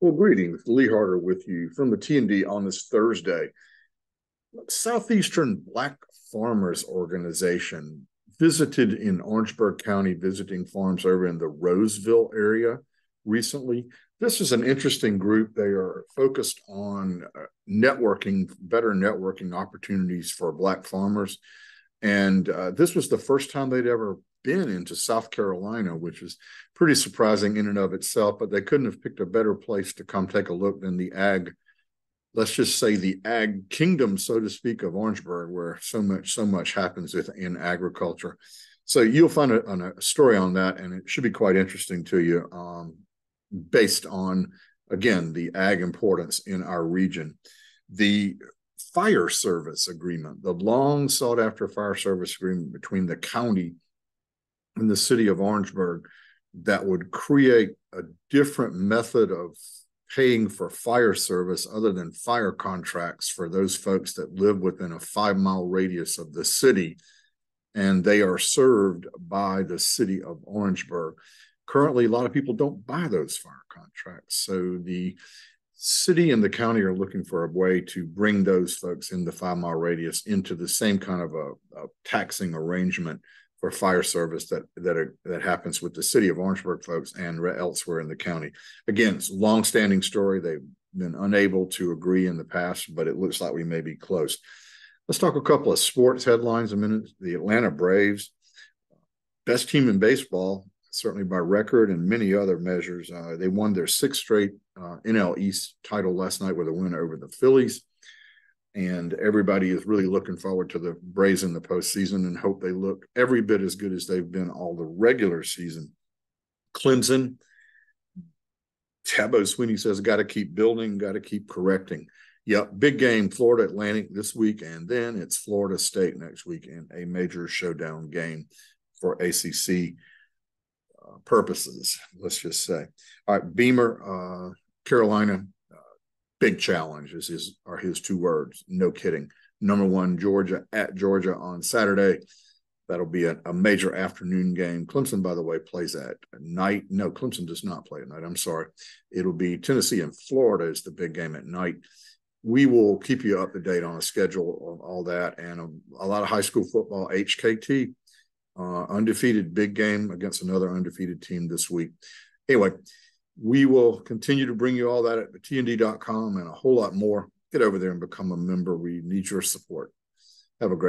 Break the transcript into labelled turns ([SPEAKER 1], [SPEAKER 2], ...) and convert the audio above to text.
[SPEAKER 1] Well, greetings. Lee Harter with you from the TND on this Thursday. Southeastern Black Farmers Organization visited in Orangeburg County, visiting farms over in the Rowesville area recently. This is an interesting group. They are focused on uh, networking, better networking opportunities for Black farmers. And uh, this was the first time they'd ever been into South Carolina, which is pretty surprising in and of itself, but they couldn't have picked a better place to come take a look than the ag, let's just say the ag kingdom, so to speak, of Orangeburg, where so much, so much happens within agriculture. So you'll find a, a story on that, and it should be quite interesting to you, um, based on again the ag importance in our region. The fire service agreement, the long sought after fire service agreement between the county in the city of Orangeburg that would create a different method of paying for fire service other than fire contracts for those folks that live within a five mile radius of the city and they are served by the city of Orangeburg. Currently, a lot of people don't buy those fire contracts. So the city and the county are looking for a way to bring those folks in the five mile radius into the same kind of a, a taxing arrangement for fire service that that are, that happens with the city of Orangeburg folks and elsewhere in the county. Again, it's a long-standing story. They've been unable to agree in the past, but it looks like we may be close. Let's talk a couple of sports headlines a minute. The Atlanta Braves, best team in baseball, certainly by record and many other measures. Uh, they won their sixth straight uh, NL East title last night with a win over the Phillies and everybody is really looking forward to the Braves in the postseason and hope they look every bit as good as they've been all the regular season. Clemson, Dabo Swinney says, got to keep building, got to keep correcting. Yep, big game, Florida Atlantic this week, and then it's Florida State next week in a major showdown game for ACC uh, purposes, let's just say. All right, Beamer, uh, Carolina, big challenge is his are his two words. No kidding. Number one, Georgia at Georgia on Saturday. That'll be a, a, major afternoon game. Clemson, by the way, plays at night. No, Clemson does not play at night. I'm sorry. It'll be Tennessee and Florida is the big game at night. We will keep you up to date on a schedule of all that and a, a lot of high school football. HKT, uh, undefeated big game against another undefeated team this week. Anyway, we will continue to bring you all that at tnd.com and a whole lot more. Get over there and become a member. We need your support. Have a great